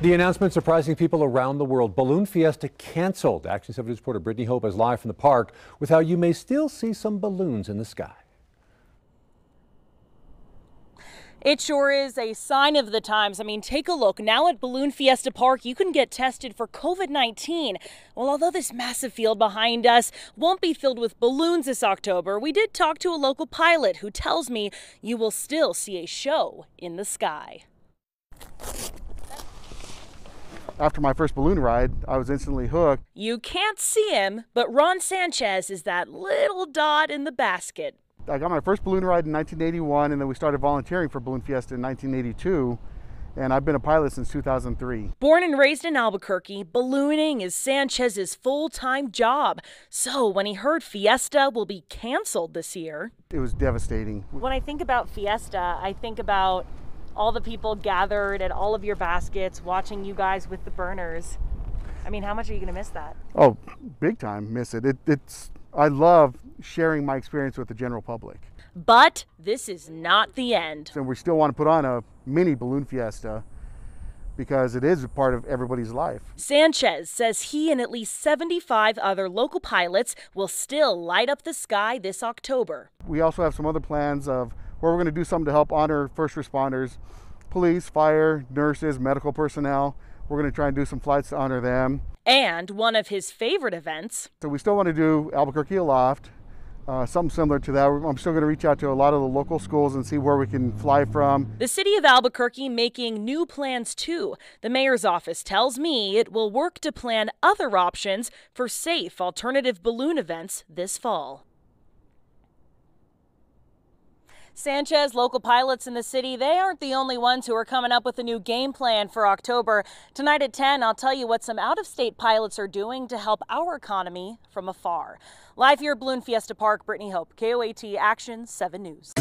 The announcement surprising people around the world. Balloon Fiesta canceled. Action 7 News reporter Brittany Hope is live from the park with how you may still see some balloons in the sky. It sure is a sign of the times. I mean, take a look. Now at Balloon Fiesta Park, you can get tested for COVID 19. Well, although this massive field behind us won't be filled with balloons this October, we did talk to a local pilot who tells me you will still see a show in the sky after my first balloon ride, I was instantly hooked. You can't see him, but Ron Sanchez is that little dot in the basket. I got my first balloon ride in 1981, and then we started volunteering for Balloon Fiesta in 1982 and I've been a pilot since 2003. Born and raised in Albuquerque, ballooning is Sanchez's full-time job. So when he heard Fiesta will be canceled this year, it was devastating. When I think about Fiesta, I think about all the people gathered at all of your baskets watching you guys with the burners. I mean, how much are you going to miss that? Oh, big time miss it. it. It's I love sharing my experience with the general public. But this is not the end. And we still want to put on a mini balloon fiesta because it is a part of everybody's life. Sanchez says he and at least 75 other local pilots will still light up the sky this October. We also have some other plans of where we're going to do something to help honor first responders, police, fire, nurses, medical personnel. We're going to try and do some flights to honor them. And one of his favorite events. So we still want to do Albuquerque Aloft, uh, something similar to that. I'm still going to reach out to a lot of the local schools and see where we can fly from. The city of Albuquerque making new plans too. The mayor's office tells me it will work to plan other options for safe alternative balloon events this fall. Sanchez, local pilots in the city, they aren't the only ones who are coming up with a new game plan for October. Tonight at 10, I'll tell you what some out of state pilots are doing to help our economy from afar. Live here at Balloon Fiesta Park, Brittany Hope, KOAT Action 7 News.